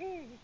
Mm-hmm.